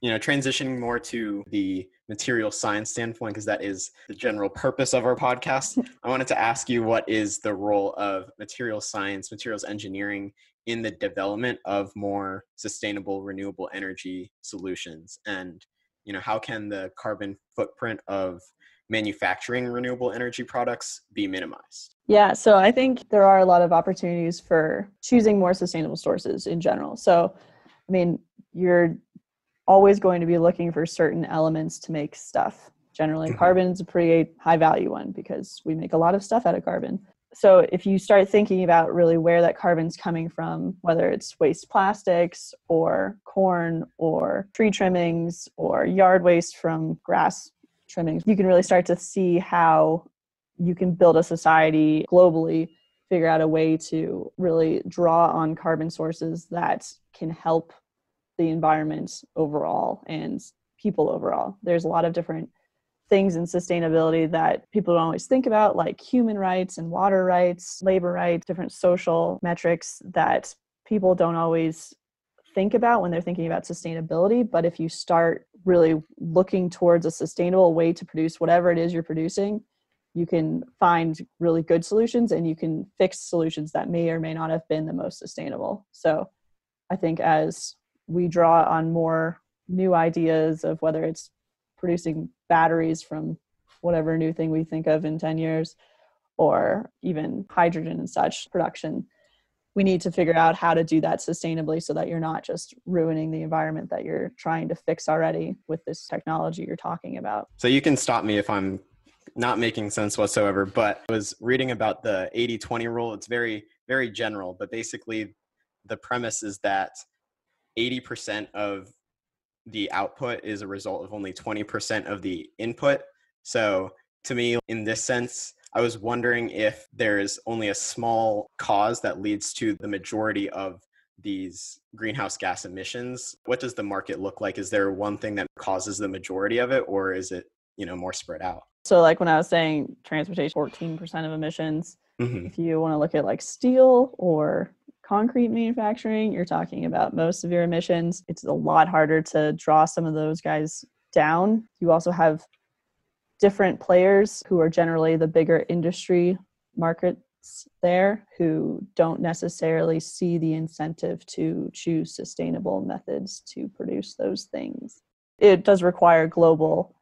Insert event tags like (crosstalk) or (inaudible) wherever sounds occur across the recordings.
you know, transitioning more to the material science standpoint, because that is the general purpose of our podcast, (laughs) I wanted to ask you what is the role of material science, materials engineering in the development of more sustainable renewable energy solutions? And you know how can the carbon footprint of manufacturing renewable energy products be minimized? Yeah so i think there are a lot of opportunities for choosing more sustainable sources in general. So i mean you're always going to be looking for certain elements to make stuff generally mm-hmm. carbon is a pretty high value one because we make a lot of stuff out of carbon so if you start thinking about really where that carbon's coming from whether it's waste plastics or corn or tree trimmings or yard waste from grass trimmings you can really start to see how you can build a society globally figure out a way to really draw on carbon sources that can help the environment overall and people overall there's a lot of different things in sustainability that people don't always think about, like human rights and water rights, labor rights, different social metrics that people don't always think about when they're thinking about sustainability. But if you start really looking towards a sustainable way to produce whatever it is you're producing, you can find really good solutions and you can fix solutions that may or may not have been the most sustainable. So I think as we draw on more new ideas of whether it's producing batteries from whatever new thing we think of in 10 years or even hydrogen and such production we need to figure out how to do that sustainably so that you're not just ruining the environment that you're trying to fix already with this technology you're talking about. So you can stop me if I'm not making sense whatsoever, but I was reading about the 80 20 rule. It's very, very general, but basically the premise is that 80% of the output is a result of only 20% of the input. So, to me, in this sense, I was wondering if there's only a small cause that leads to the majority of these greenhouse gas emissions. What does the market look like? Is there one thing that causes the majority of it, or is it, you know, more spread out? So, like when I was saying transportation, 14% of emissions. Mm-hmm. If you want to look at like steel or concrete manufacturing, you're talking about most of your emissions. It's a lot harder to draw some of those guys down. You also have different players who are generally the bigger industry markets there who don't necessarily see the incentive to choose sustainable methods to produce those things. It does require global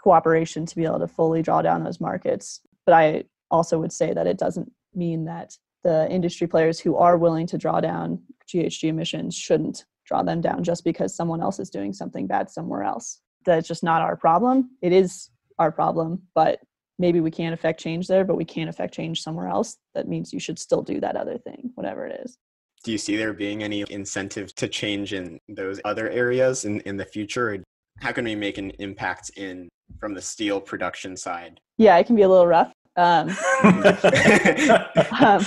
cooperation to be able to fully draw down those markets. But I also would say that it doesn't mean that the industry players who are willing to draw down GHG emissions shouldn't draw them down just because someone else is doing something bad somewhere else. That's just not our problem. It is our problem, but maybe we can't affect change there, but we can't affect change somewhere else. That means you should still do that other thing, whatever it is. Do you see there being any incentive to change in those other areas in, in the future? How can we make an impact in from the steel production side? Yeah, it can be a little rough. Um, (laughs) um,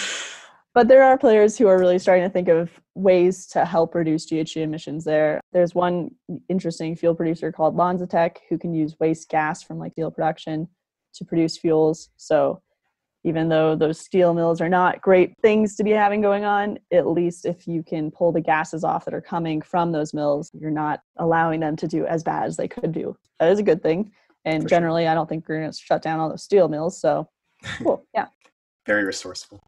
but there are players who are really starting to think of ways to help reduce GHG emissions there. There's one interesting fuel producer called LanzaTech who can use waste gas from like steel production to produce fuels. So even though those steel mills are not great things to be having going on, at least if you can pull the gases off that are coming from those mills, you're not allowing them to do as bad as they could do. That is a good thing. And For generally, sure. I don't think we're going to shut down all those steel mills. So Cool. Yeah. Very resourceful.